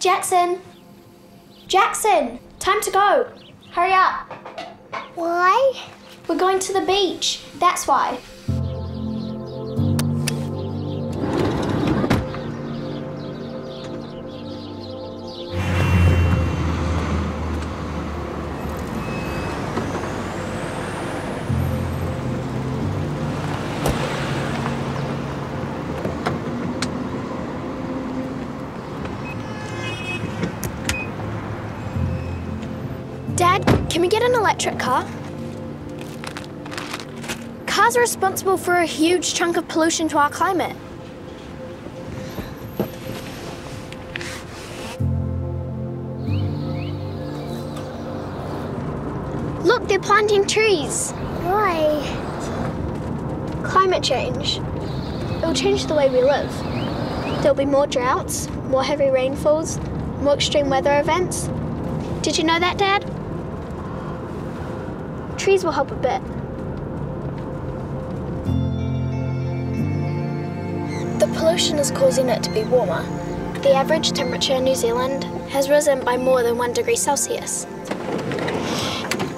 Jackson! Jackson! Time to go! Hurry up! Why? We're going to the beach. That's why. Dad, can we get an electric car? Cars are responsible for a huge chunk of pollution to our climate. Look, they're planting trees. Why? Climate change. It'll change the way we live. There'll be more droughts, more heavy rainfalls, more extreme weather events. Did you know that, Dad? Trees will help a bit. The pollution is causing it to be warmer. The average temperature in New Zealand has risen by more than one degree Celsius.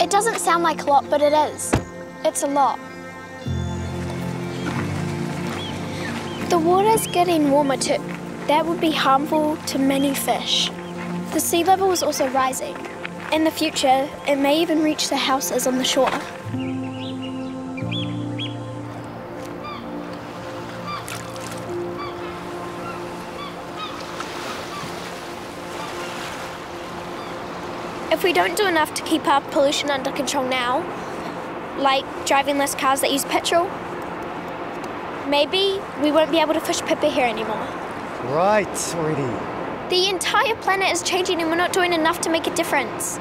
It doesn't sound like a lot, but it is. It's a lot. The water's getting warmer too. That would be harmful to many fish. The sea level is also rising. In the future, it may even reach the houses on the shore. If we don't do enough to keep our pollution under control now, like driving less cars that use petrol, maybe we won't be able to fish pipi here anymore. Right, sweetie. The entire planet is changing and we're not doing enough to make a difference.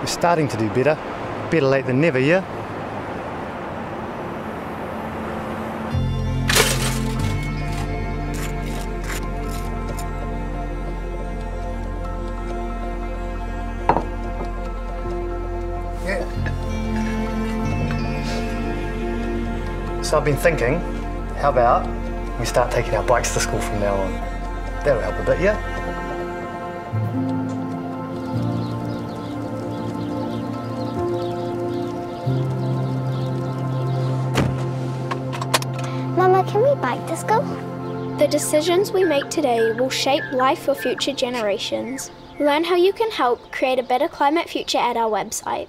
We're starting to do better. Better late than never, yeah? Yeah. So I've been thinking, how about we start taking our bikes to school from now on? That'll help a bit, yeah? Mama, can we bike to school? The decisions we make today will shape life for future generations. Learn how you can help create a better climate future at our website.